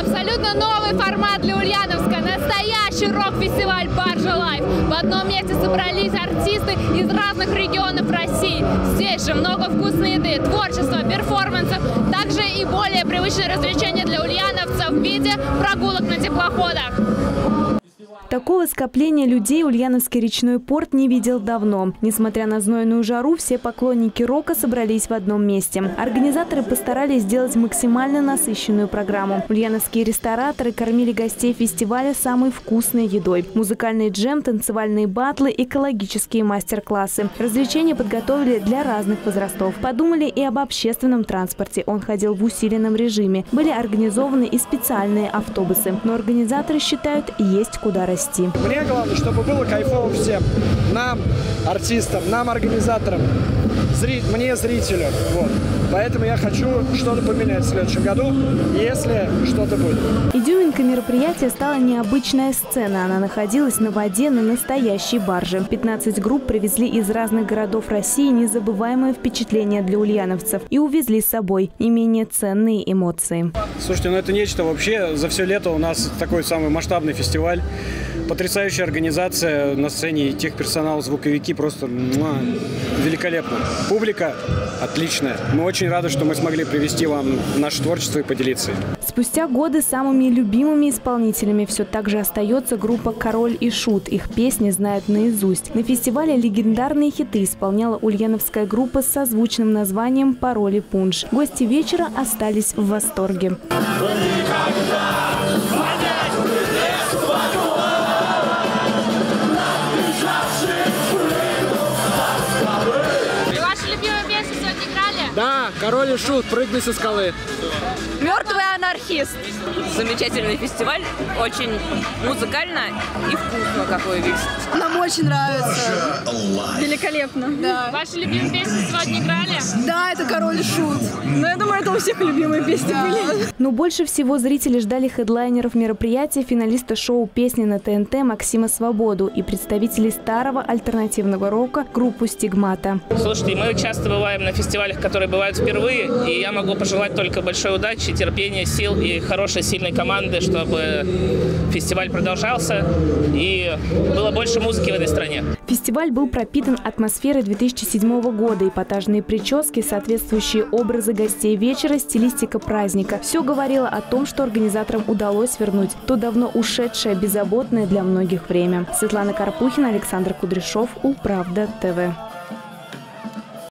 Абсолютно новый формат для Ульяновска. Настоящий рок-фестиваль Баржа Live. В одном месте собрались артисты из разных регионов России. Здесь же много вкусной еды, творчества, перформансов. Также и более привычные развлечения для ульяновцев в виде прогулок на теплоходах. Такого скопления людей Ульяновский речной порт не видел давно. Несмотря на знойную жару, все поклонники рока собрались в одном месте. Организаторы постарались сделать максимально насыщенную программу. Ульяновские рестораторы кормили гостей фестиваля самой вкусной едой. Музыкальный джем, танцевальные батлы, экологические мастер-классы. Развлечения подготовили для разных возрастов. Подумали и об общественном транспорте. Он ходил в усиленном режиме. Были организованы и специальные автобусы. Но организаторы считают, есть куда расти расти. Мне главное, чтобы было кайфово всем. Нам, артистам, нам, организаторам, зри... мне, зрителю. Вот. Поэтому я хочу что-то поменять в следующем году, если что-то будет. Изюминкой мероприятия стала необычная сцена. Она находилась на воде на настоящей барже. 15 групп привезли из разных городов России незабываемое впечатление для ульяновцев и увезли с собой не менее ценные эмоции. Слушайте, ну это нечто вообще. За все лето у нас такой самый масштабный фестиваль. Потрясающая организация на сцене, техперсонал, звуковики просто муа, великолепно. Публика отличная. Мы очень рады, что мы смогли привести вам наше творчество и поделиться. Спустя годы самыми любимыми исполнителями все так же остается группа «Король и Шут». Их песни знают наизусть. На фестивале легендарные хиты исполняла ульяновская группа с созвучным названием «Пароль и пунш». Гости вечера остались в восторге. Да, король и шут, прыгни со скалы. Мертвый анархист. Замечательный фестиваль, очень музыкально и вкусно, как вы видите. Нам очень нравится. Великолепно. Да. Ваши любимые песни сегодня играли? Да, это король и шут. Но я думаю, это у всех любимые песни Да. были. Но больше всего зрители ждали хедлайнеров мероприятия, финалиста шоу «Песни на ТНТ» Максима Свободу и представителей старого альтернативного рока группу «Стигмата». Слушайте, мы часто бываем на фестивалях, которые бывают впервые, и я могу пожелать только большой удачи, терпения, сил и хорошей, сильной команды, чтобы фестиваль продолжался и было больше музыки в этой стране. Фестиваль был пропитан атмосферой 2007 года, эпатажные прически, соответствующие образы гостей вечера, стилистика праздника. Все говорило о том, что организаторам удалось вернуть то давно ушедшее, беззаботное для многих время. Светлана Карпухина, Александр Кудряшов, Управда ТВ.